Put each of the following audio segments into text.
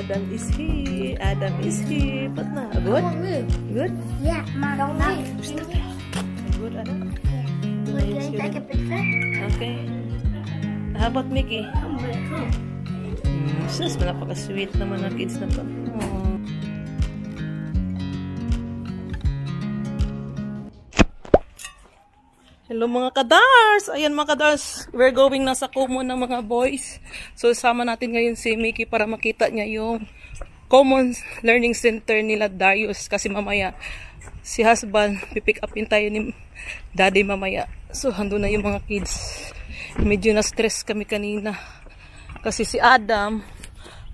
Adam is here. Adam is here. Ba't na? Good? Good? Yeah, Mom. Don't. Good, Adam? Would you take a picture? Okay. How about Mickey? Mm, sus, napaka-sweet naman ng kids na to. Hello mga kadars! Ayan mga kadars, we're going na sa common ng mga boys. So sama natin ngayon si Mickey para makita niya yung common learning center nila Darius kasi mamaya si husband pipick upin tayo ni daddy mamaya. So hando na yung mga kids. Medyo na stress kami kanina. Kasi si Adam,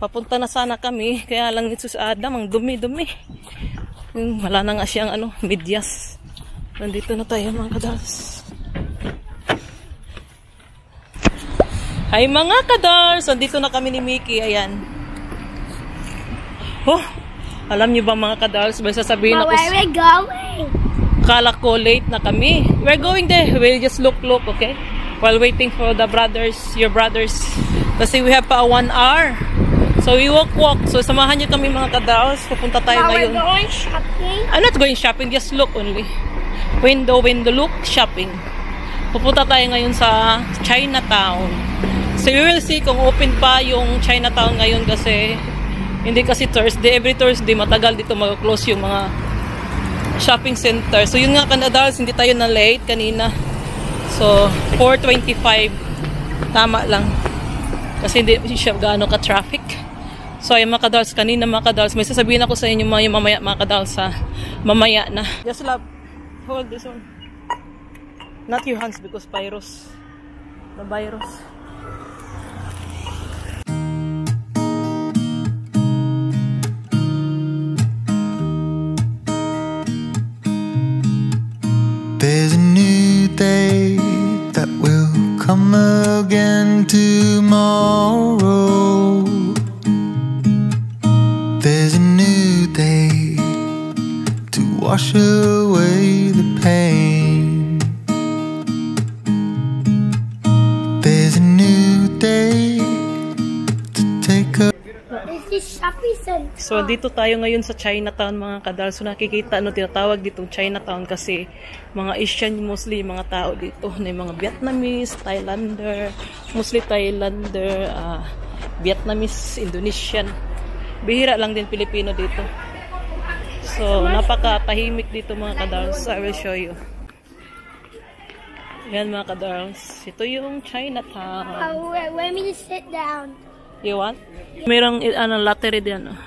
papunta na sana kami, kaya lang ito si Adam, ang dumi-dumi. Wala na nga siyang ano, medyas. Nandito na tayo mga kadars. Hi mga kadars! Nandito na kami ni Mickey. Ayan. Oh, alam niyo ba mga kadars? May sasabihin But ako. where are we going? Kala ko late na kami. We're going there. We'll just look, look, okay? While waiting for the brothers, your brothers. Kasi we have pa one hour. So we walk, walk. So samahan niyo kami mga kadars. Pupunta tayo But we're ngayon. going shopping. I'm not going shopping, just look only. Window, window, look, shopping. Pupunta tayo ngayon sa Chinatown. So we will see kung open pa yung Chinatown ngayon kasi hindi kasi Thursday, every Thursday matagal dito mag-close yung mga shopping center. So yun nga kanadals, hindi tayo na late kanina. So 4.25 tama lang. Kasi hindi siya gaano ka-traffic. So ay mga kadals, kanina mga kadals, may sasabihin ako sa inyo mga mamaya mga kadals sa mamaya na. Just love, hold this one. Not your hands because virus. The virus. There's a new day that will come again tomorrow. There's a new day to wash away Is shopping center. So, dito tayo ngayon sa Chinatown, mga kadal. So, nakikita, ano, tinatawag ditong Chinatown kasi mga Asian mostly, mga tao dito. Na mga Vietnamese, Thailander, mostly Thailander, ah, Vietnamese, Indonesian. Bihira lang din Pilipino dito. So, napaka-tahimik dito mga kadals. I will show you. Yan mga kadals. Ito yung Chinatown. Oh, let me sit down. You want? Merong ano, lottery din. Oh.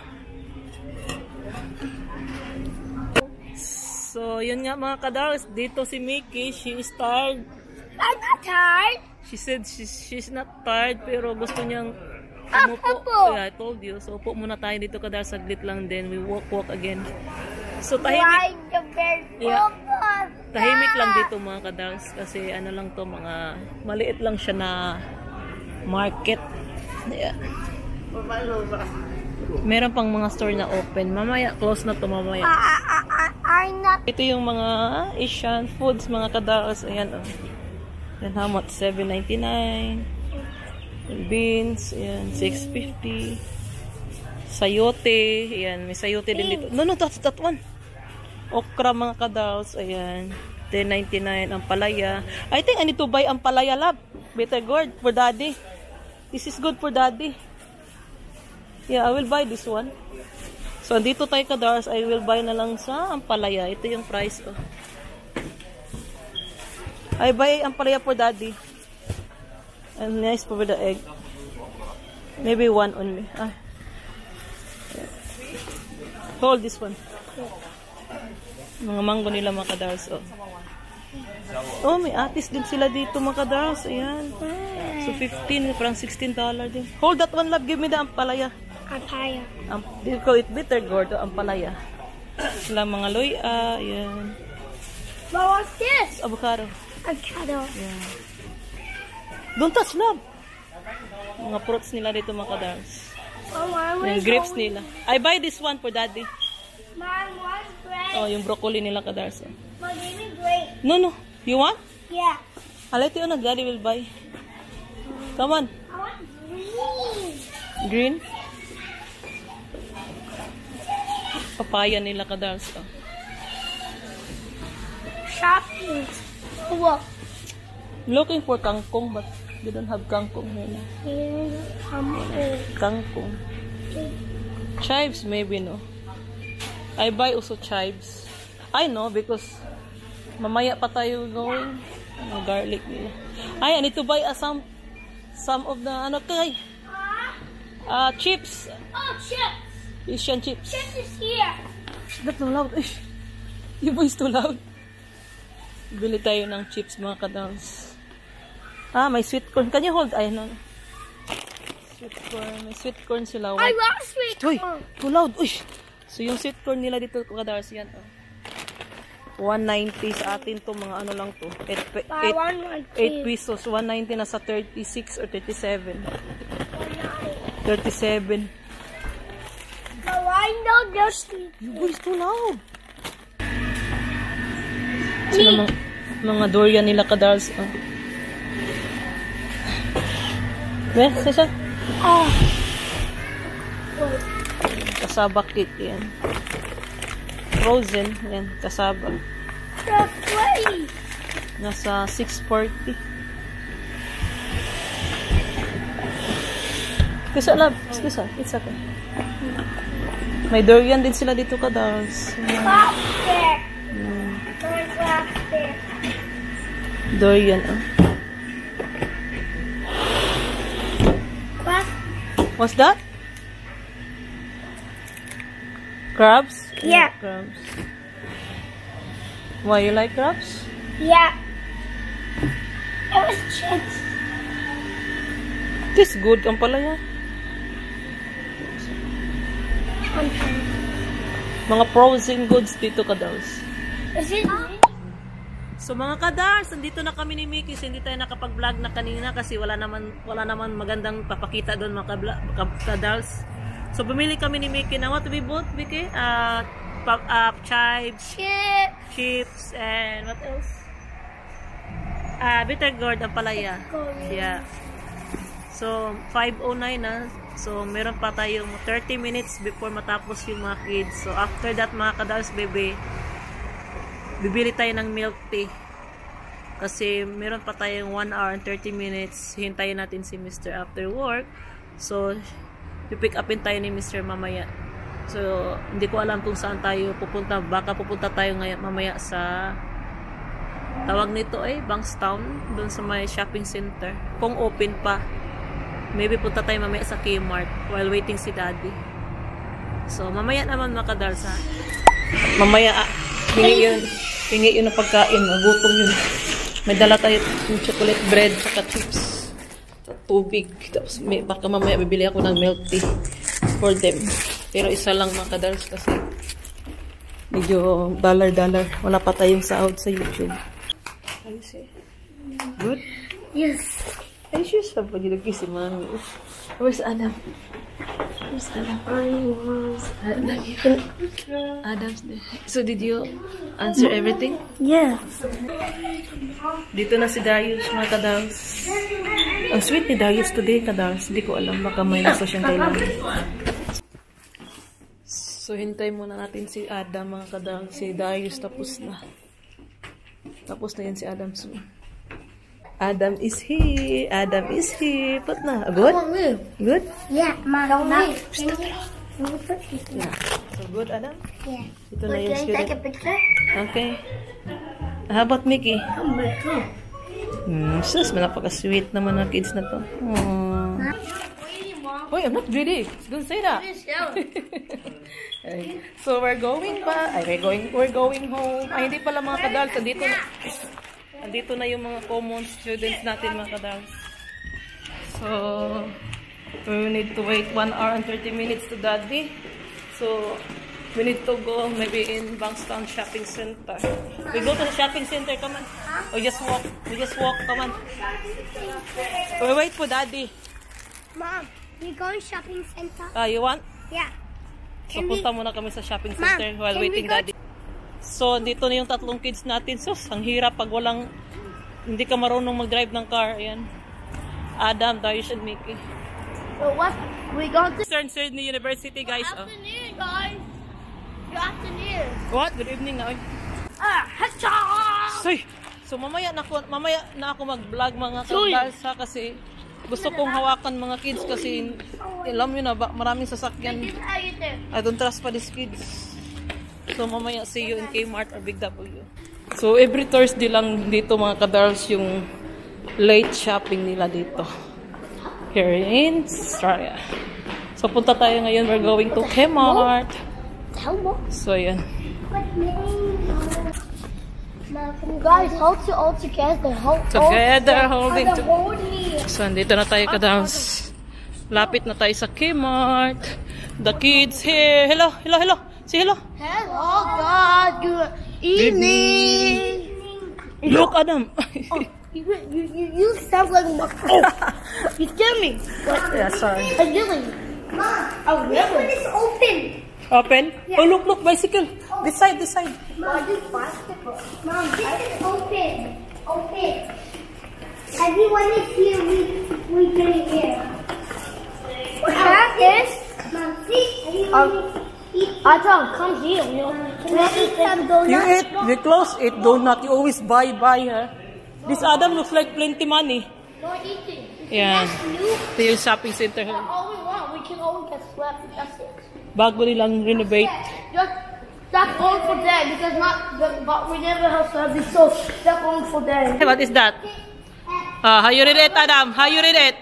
So, yun nga mga kadals. Dito si Mickey. She is tired. I'm not tired. She said she's, she's not tired pero gusto niyang Ah, umupo. upo. Yeah, I told you. So, upo muna tayo dito kadals. Saglit lang din. We walk, walk again. So, tahimik. Yeah. Tahimik lang dito mga kadals. Kasi ano lang to mga maliit lang siya na market. Yeah. Meron pang mga store na open. Mamaya, close na to mamaya. I, I'm not. Ito yung mga Asian foods, mga kadaos. Ayan, oh. Yan, how much? 7.99. Yung Beans, ayan, 6.50. Sayote, ayan, may sayote din dito. No, no, that's that one. Okra, mga kadaos, ayan. 10.99 ang palaya. I think I need to buy ang palaya lab. Better good for daddy. This is good for daddy. Yeah, I will buy this one. So, andito tayo kadars, I will buy na lang sa ampalaya. Ito yung price ko. I buy ampalaya for daddy. And nice for the egg. Maybe one only. Ah. Hold this one. Mga mango nila mga kadars. Oh. oh, may atis din sila dito mga kadars. Ayan. So, 15, parang 16 dollar din. Hold that one, love. Give me the ampalaya. Tired. Ang, they call it bitter gourd o ampalaya. Sila mga loya, yan. But what's this? Avocado. Avocado. Yan. Don't touch, love. Mga fruits nila dito mga kadars. Oh, mom, Yung grapes nila. I buy this one for daddy. Mom, what's grape? Oh, yung broccoli nila kadars. Mom, give me grape. No, no. You want? Yeah. I'll let you know. Daddy will buy. Come on. Green. Green. papaya nila kadals. Oh. Shopping. What? Looking for kangkong but they don't have kangkong here. Oh. Kangkong. Chives maybe no. I buy also chives. I know because mamaya pa tayo going. Ano, garlic nila. Ay, I need to buy uh, some some of the ano kay uh, chips. Oh, chips. Asian chips. Chips is here. That's too loud. Yung voice too loud. Bili tayo ng chips mga kadals. Ah, may sweet corn. Can you hold? Ay, no. Sweet corn. May sweet corn sila. I White. love sweet Uy, corn. too loud. Uy. So, yung sweet corn nila dito, kadals, yan. Oh. 190 sa atin to, mga ano lang to. 8, Buy one, one, 8 two. pesos. 190 na sa 36 or 37. 37. So I know there's sweet. Your voice too loud. Mga, mga durian nila kadals. Oh. Be, sisa? Oh. Kasaba kit yan. Frozen. Yan, kasaba. Nasa 640. Kisa lab. Kisa. It's okay. May durian din sila dito kadals. Lobster. Mm. There's lobster. Durian. What? What's that? Crabs? Yeah. crabs. Why you like crabs? Yeah. It was chips. This good ang palaya. Mga frozen goods dito kadals. Is it? So mga kadars, nandito na kami ni Mickey. So, hindi tayo nakapag-vlog na kanina kasi wala naman wala naman magandang papakita doon mga kadars. So bumili kami ni Mickey na what we bought, Mickey? Uh, pa- uh, chives, Chip. chips, and what else? Ah, bitter gourd ang palaya. Yeah. So, 5.09 na. So, meron pa tayong 30 minutes before matapos yung mga kids. So, after that, mga kadals, bebe, bibili tayo ng milk tea. Kasi, meron pa tayong 1 hour and 30 minutes. Hintayin natin si Mr. after work. So, pipick upin tayo ni Mr. mamaya. So, hindi ko alam kung saan tayo pupunta. Baka pupunta tayo ngayon mamaya sa tawag nito ay Bankstown doon sa may shopping center. Kung open pa. Maybe punta tayo mamaya sa Kmart while waiting si daddy. So mamaya naman mga kadalsa. Mamaya ah, hingi yun. Hingi yun ng pagkain. Magutom yun. May dala tayo yung chocolate bread saka chips tubig tapos may, baka mamaya bibili ako ng milk tea for them pero isa lang mga kadals kasi medyo dollar-dollar wala pa tayong sahod sa YouTube? Good? Yes. Ay, sus, sa pagilagi si Mami. Where's Adam? Where's Adam? I was. Adam's there. So, did you answer everything? Yes. Dito na si Darius, mga kadals. Ang sweet ni Darius today, kadals. Hindi ko alam, baka may nasa siyang kailangan. So, hintay muna natin si Adam, mga kadals. Si Darius tapos na. Tapos na yan si Adam soon. Adam is here. Adam is here. Put na. Good? Good? Yeah, Mom. Don't move. Yeah. So, good, Adam? Yeah. Ito na yung you take a student. picture? Okay. How about Mickey? Hmm, sus, napaka-sweet naman ng kids na to. Aww. Wait, I'm not greedy. Don't say that. Okay. So we're going pa. Ay, we're going, we're going home. Ay, hindi pala mga kadals. Andito na, andito na yung mga common students natin mga kadals. So, we need to wait 1 hour and 30 minutes to daddy. So, we need to go maybe in Bankstown Shopping Center. We go to the shopping center, come on. We just walk, we just walk, come on. We wait for daddy. Mom, we going shopping center? Ah, you want? Yeah. So, Can we- punta muna kami sa shopping center while can we waiting go daddy. So, dito na yung tatlong kids natin. So, ang hirap pag walang, hindi ka marunong mag-drive ng car. Ayan. Adam, Darius, and Mickey. So what? We going to Eastern Sydney University, guys. Oh. afternoon, guys. Good afternoon. What? Good evening na. Ah, hacha! Soy. So mamaya na ako mamaya na ako mag-vlog mga Soy. kabalsa kasi gusto kong hawakan mga kids kasi alam niyo na ba maraming sasakyan. I don't trust pa these kids. So mamaya see you in Kmart or Big W. So every Thursday lang dito mga kadarls yung late shopping nila dito. Here in Australia. So punta tayo ngayon. We're going to Kmart. So yan. Guys, hold you all together. Hold, Together, holding to- Hold me. So andito na tayo kadarls. Lapit na tayo sa Kmart. The kids here. Hello, hello, hello. Say hello. Hello, God. Good evening. Look, Adam. Oh, you, you, you, you sound like my. Oh, you scare me. yeah, sorry. I really. Mom, oh, this one is open. Open. Oh, look, look, bicycle. This side, this side. Mom, this basketball. Mom, this is open. Open. Everyone is here. We we can hear. What is? Mom, see. Everyone is. Um, Adam, come here. Can I eat some donuts? You eat, we close it, donut. You always buy, buy, huh? This Adam looks like plenty money. No eating. Yeah. That's new. Shopping center here. All we want, we can always get swept. That's it. Bago nilang renovate. Just that's all for them because not the, but we never have service, so that's all for them. Hey, what is that? Uh, how you read it, Adam? How you read it?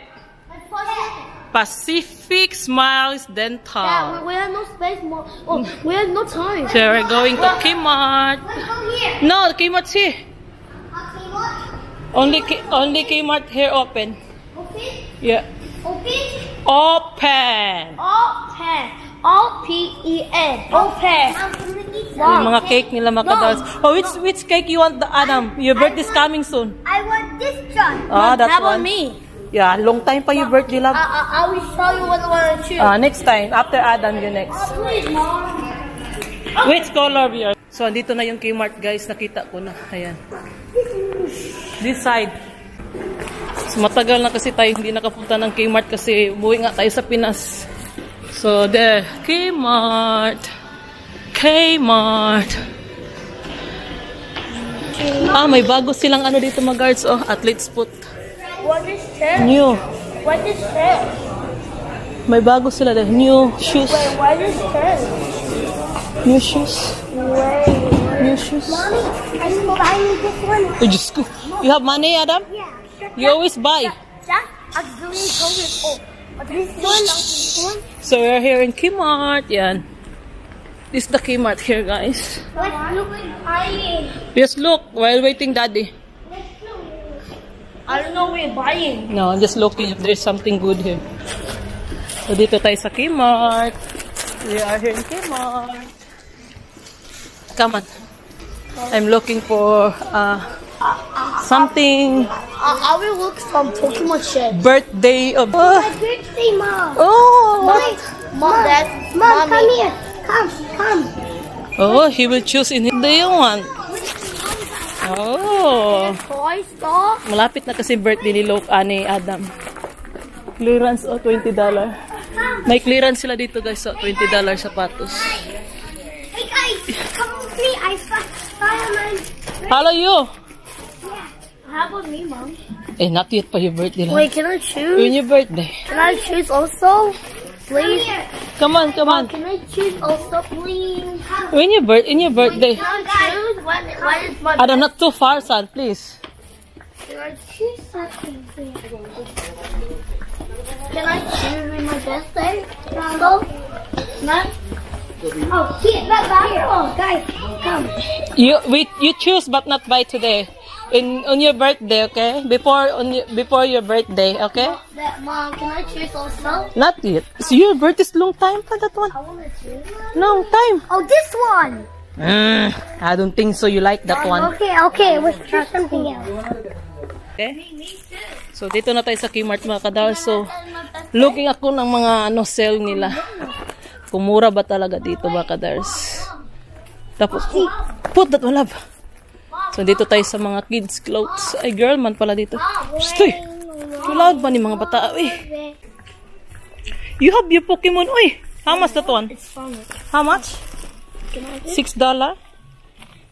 Pacific Smiles Yeah, Dental. we, we have no space more. Oh, we have no time. So we're going to Kmart. Let's go here. No, Kmart's here. What? Only, only Kmart here open. Open. Yeah. Open. Open! Open. O P E N. Open. Yung mga cake nila mga kadals. Oh, which which cake you want, the Adam? Your birthday's coming soon. I want this one. Ah, that How about one. me? Yeah, long time pa your birthday, I, love. I, I will show you what I want to choose. Ah, next time. After Adam, you next. oh, please, mom. Which color we are? So, andito na yung Kmart, guys. Nakita ko na. Ayan. This side. So, matagal na kasi tayo hindi nakapunta ng Kmart kasi umuwi nga tayo sa Pinas. So, there. Kmart. Kmart. Ah, may bago silang ano dito mga guards. Oh, athlete's foot. What is this? New. What is this? May bago sila there. New shoes. Wait, what is this? New shoes. Wait. New shoes. Mommy, I'm buying this one. Diyos ko. You have money, Adam? Yeah. You always buy. That's auxiliary COVID. Oh, this one, this one. So we're here in Kmart. Yan. This is the Kmart here, guys. What you buying? Just look while waiting, Daddy. I don't know what you're buying. No, I'm just looking if there's something good here. So dito tayo sa Kmart. We are here in Kmart. Come on. I'm looking for uh, something I, I will look from Pokemon Shed. birthday of. Oh, birthday, mom. oh, Mom, mom, dad, mom, come here. Come, come. oh, he will choose in. the you want? Oh. Toy store. Malapit na kasi birthday ni Loke, ah, ni Adam. Clearance o, $20. May clearance sila dito guys, so $20 sapatos. Hey guys, come with me. I Spider-Man. Hello you! How about me, mom? Eh, not yet pa your birthday lang. Wait, can I choose? When your birthday? Can I choose also? Please. Come on, come on. Can I choose also, please? When your birth, in your birthday. Can I choose? When, when is my Adam, not too far, son, please. Can I choose something? please? Can I choose with my birthday? No? No? Oh, here, that basketball. Guys, come. You, we, you choose, but not by today. In on your birthday, okay? Before on your, before your birthday, okay? Mom, can I choose also? Not yet. So your birthday's long time pa that one. I want to choose. Long time. Oh, this one. Mm, I don't think so. You like that one. Okay, okay, let's try something else. Okay? So, dito na tayo sa Kmart mga kadal. So, looking ako ng mga ano, sale nila. Kumura ba talaga dito mga kadars? Tapos, put that one, love. So, dito tayo sa mga kids clothes. Ay, girl man pala dito. Stoy! Tulad ba ni mga bata? Uy, you have your Pokemon. Uy, how much that one? How much? Six dollar?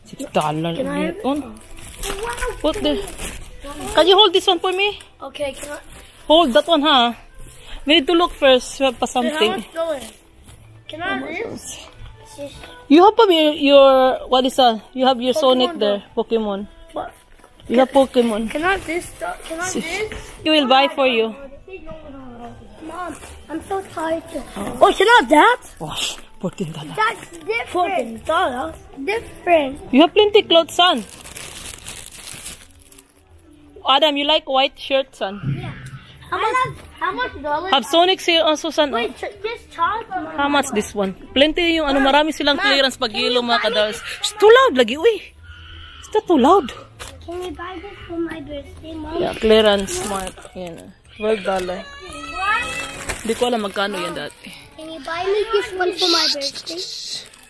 Six dollar. Can I have it? On. Put the... Can you hold this one for me? Okay, can I? Hold that one, huh? We need to look first for something. Can I have this? Just You have your, your what is that? You have your Sonic Pokemon there, Pokemon. what? You have Pokemon. Can I have this? Can I have this? You will buy for you. Mom, I'm so tired. Oh, can I have that? Wash, fourteen dollar. That's different. $14. Different. You have plenty clothes, son. Adam, you like white shirt, son? How much? How much dollars? Have Sonic sale on uh, Susan. Oh. Wait, ch just charge How much this one? Plenty yung ano, marami silang Ma, clearance pag yellow mga kadals. Too loud lagi, uy. It's too loud. Can you buy this for my birthday, Mom? Yeah, clearance mark. Yan. Uh, $12. Hindi ko alam magkano yan dati. Can you buy me this one for my birthday?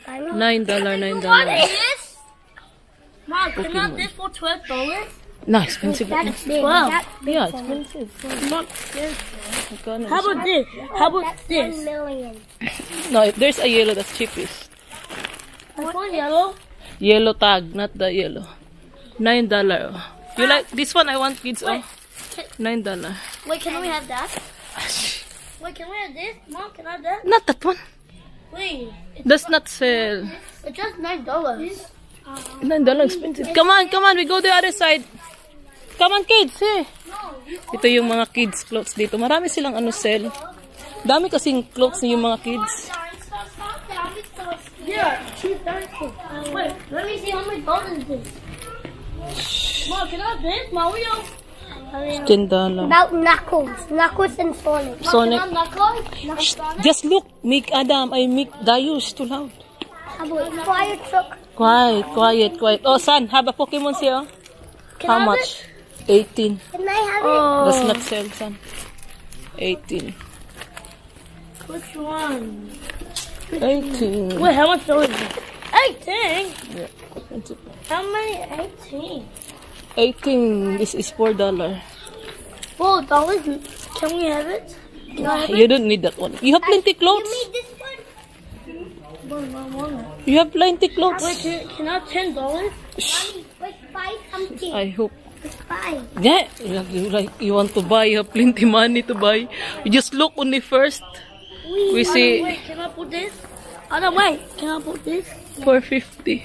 $9, $9. What is this? Mom, can I have this for $12? No, expensive. That's it's big. Twelve. That's big yeah, expensive. Not expensive. How about this? How about that's this? One million. No, there's a yellow that's cheapest. This one yellow. Yellow tag, not the yellow. Nine dollar. You ah. like this one? I want kids. Wait. Oh. Nine dollars. Wait, can we have that? Wait, can we have this? Mom, can I have that? Not that one. Wait. That's not sell. It's just nine dollars. Nine dollars expensive. Come on, come on. We go the other side. Come on, kids. Hey. Ito yung mga kids clothes dito. Marami silang ano sale. Dami kasing clothes yung mga kids. Yeah, dancing. Wait, let me see how many dollars is this. Mom, can I have this? Mario? $10 dollar. About Knuckles. Knuckles and Sonic. Sonic. Knuckles? Just look. Make Adam. I make Darius too loud. Truck? Quiet, quiet, quiet. Oh, son, have a Pokemon here. How much? 18. Can I have it? Oh. That's not sale, son. 18. Which one? 18. Wait, how much dollars is it? 18? Yeah. expensive. How many 18? 18. This is $4. dollar. Four dollars? Can we have it? Can I have it? You don't need that one. You have plenty clothes. this one? One, one, one. You have plenty clothes. Wait, can, can I have ten dollars? Wait, buy something. I hope. Buy. Yeah, you, like, you want to buy. You have plenty money to buy. You just look only first. We see Wait, can I put this? Oh no, wait. Can I put this? 450.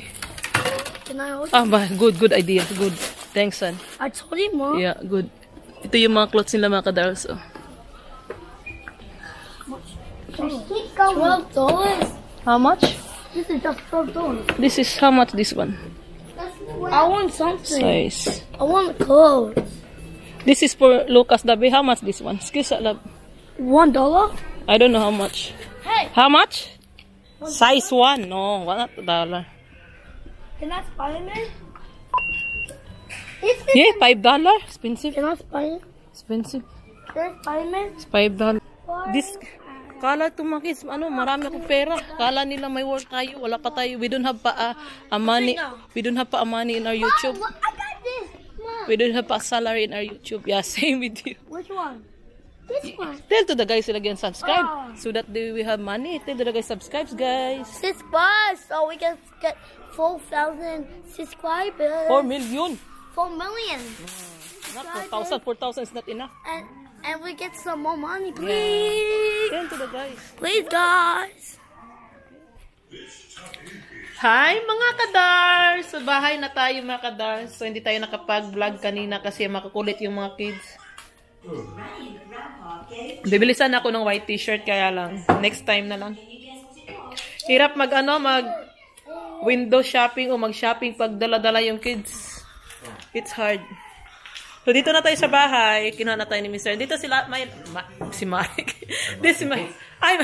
Can I hold? Ah, ba, good, good idea. Good. Thanks, son. I told you, Mom. Yeah, good. Ito yung mga clothes nila mga kadals. Oh. Twelve dollars. How much? This is just twelve dollars. This is how much this one? I want something. Size. I want clothes. This is for Lucas Dabe. How much this one? Excuse love. One dollar? I don't know how much. Hey, How much? Size 1. No, one can I Spider-Man? Is this? Yeah, five dollar. Expensive. Can I Spider? Expensive. Can I Spider-Man? Five dollar. This, kala tumakis, ano, marami akong pera. Kala nila may work tayo. Wala pa tayo. We don't have pa a, a money. We don't have pa a money in our YouTube. Mom, I got this. Mom. We don't have pa a salary in our YouTube. Yeah, same with you. Which one? This one. Tell to the guys again subscribe. So that they, we have money. Tell to the guys subscribe, guys. Bucks, so we can get four thousand subscribers. 4 million. Four million. Not 4,000. 4,000 is not enough. And and we get some more money, please. To the guys. Please, guys. Hi mga kadars! Sa bahay na tayo mga kadars. So hindi tayo nakapag-vlog kanina kasi makakulit yung mga kids. Bibilisan ako ng white t-shirt kaya lang. Next time na lang. Hirap mag ano, mag window shopping o mag shopping pag dala-dala yung kids. It's hard. So dito na tayo sa bahay. Kinuha na tayo ni Mr. Dito sila, may, ma, si Marek. This is my, I'm,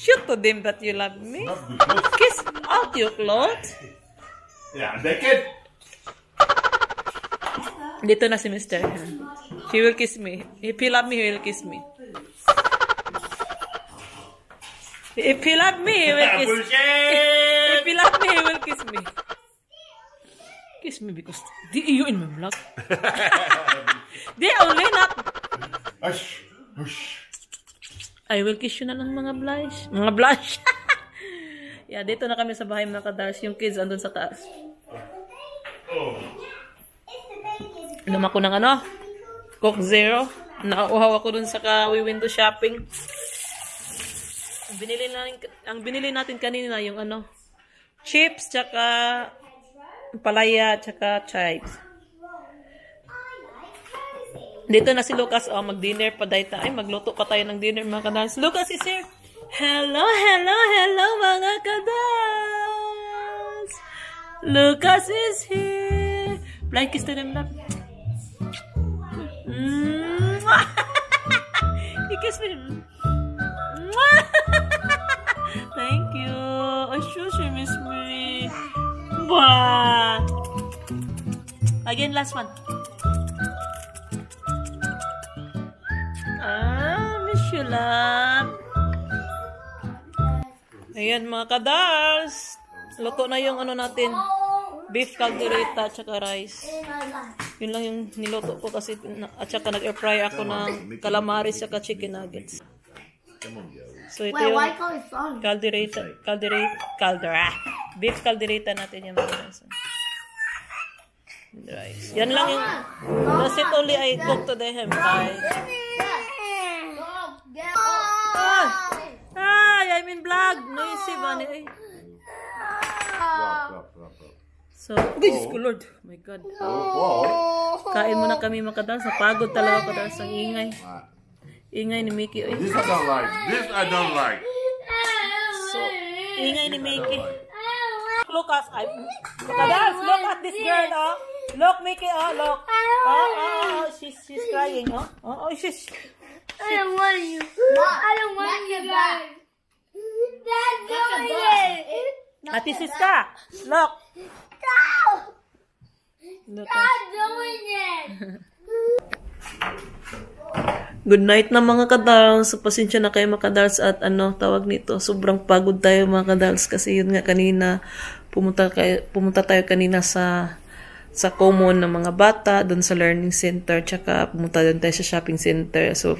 shoot to them that you love me. Kiss out your clothes. Ja, naked. Dito na si Mr. He will kiss me. If he love me, he will kiss me. If he love me, he will kiss Bullshit! If he love me, he will kiss me. Kiss me because di you in my vlog. Di only not. Hush, hush. I will kiss you na lang mga blush. Mga blush. Yeah, dito na kami sa bahay mga kadars. Yung kids andun sa taas. Inom ako ng ano? Coke Zero. Nauuhaw ako dun sa ka-window shopping. Ang binili natin, ang binili natin kanina yung ano, chips, tsaka palaya, tsaka chives. Dito na si Lucas, oh, mag-dinner pa Ay, magluto pa tayo ng dinner, mga kadals. Lucas is here. Hello, hello, hello, mga kadals. Lucas is here. Blind kiss to them, love. Mm. Kissed me. Thank you. I sure she miss me. Bah. Again, last one. Ah, miss you, love. Ayan, mga kadals. Luto na yung ano natin. Beef caldereta at saka rice. Yun lang yung niluto ko kasi at saka nag-air fry ako ng calamaris at chicken nuggets. So ito yung caldereta, caldereta, caldera. Beef caldereta natin yung mga rice. Yan lang yung That's it only I cook today, hem, guys. Ay, I'm in vlog. Noisy ba ni? Ay. So, Diyos ko Lord. Oh my God. Kain muna kami makadal. Sa pagod talaga ako dahil sa ingay. Ingay ni Mickey. Ay, This I don't like. This I don't like. so, ingay ni Mickey. Lucas, I, Makadal, look at this girl, oh. Look, Mickey, oh, look. Oh, oh, oh, she's, she's crying, oh. Oh, oh, she's, I don't want you. I don't want you back. Dad, do it. Ate Siska, look. Stop. Look, Stop doing it. Good night na mga kadals. So, pasensya na kayo mga kadals at ano, tawag nito. Sobrang pagod tayo mga kadals kasi yun nga kanina, pumunta, kayo, pumunta tayo kanina sa sa common ng mga bata, doon sa learning center, tsaka pumunta din tayo sa shopping center. So,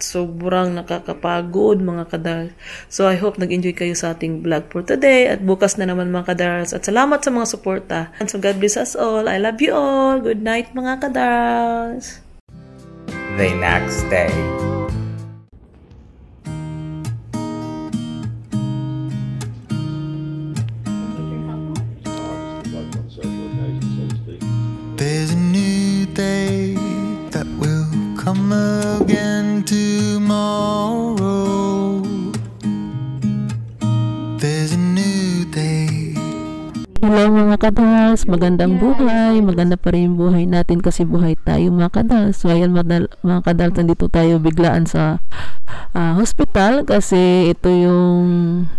sobrang nakakapagod mga kadals. So, I hope nag-enjoy kayo sa ating vlog for today. At bukas na naman mga kadals. At salamat sa mga suporta. So, God bless us all. I love you all. Good night mga kadals. the next day. Mga kadals, magandang buhay, maganda pa rin yung buhay natin kasi buhay tayo mga kadals. So ayan mga, dal- mga kadals, nandito tayo biglaan sa ah, hospital kasi ito yung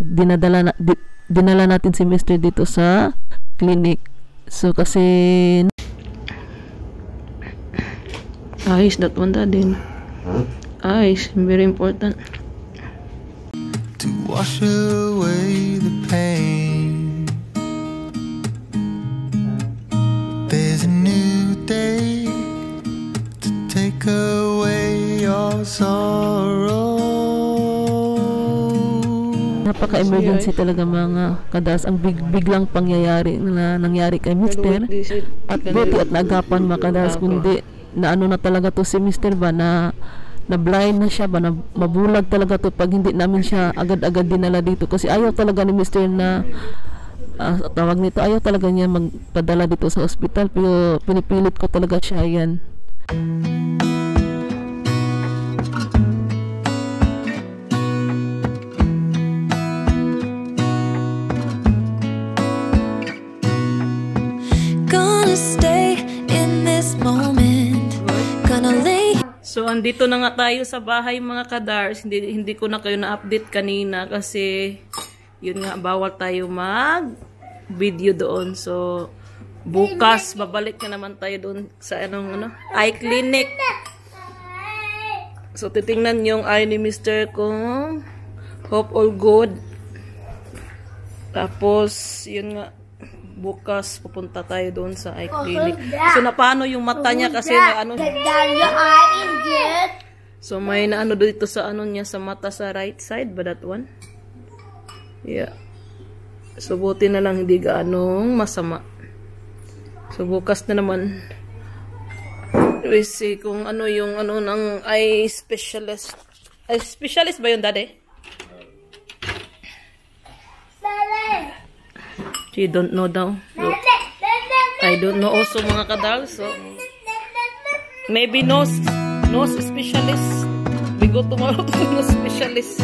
dinadala na, di- dinala natin si Mr. dito sa clinic. So kasi Ayos, that one da din. Ayos, very important. to wash away the pain. Day to take away your sorrow. Napaka-emergency talaga mga kadas. Ang big, biglang pangyayari na nangyari kay Mister. At buti at naagapan mga kadas. Kundi na ano na talaga to si Mister ba na na blind na siya ba na mabulag talaga to pag hindi namin siya agad-agad dinala dito. Kasi ayaw talaga ni Mister na ah, tawag nito ayaw talaga niya magpadala dito sa ospital pero pinipilit ko talaga siya yan. Gonna stay in this moment. Gonna lay So, andito na nga tayo sa bahay mga kadars. Hindi, hindi ko na kayo na-update kanina kasi yun nga, bawal tayo mag-video doon. So, bukas, babalik na naman tayo doon sa anong, ano, eye clinic. So, titingnan yung eye ni Mr. kung hope all good. Tapos, yun nga, bukas pupunta tayo doon sa eye clinic. So, na paano yung mata niya kasi na ano, get. So may naano dito sa ano niya sa mata sa right side ba that one? Yeah. So, buti na lang hindi gaanong masama. So, bukas na naman. We see kung ano yung ano ng eye specialist. Eye specialist ba yun, daddy? She don't know daw. So, I don't know also mga kadal. So, maybe nose, nose specialist. We go tomorrow to nose specialist.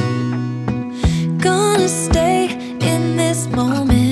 Gonna stay this moment.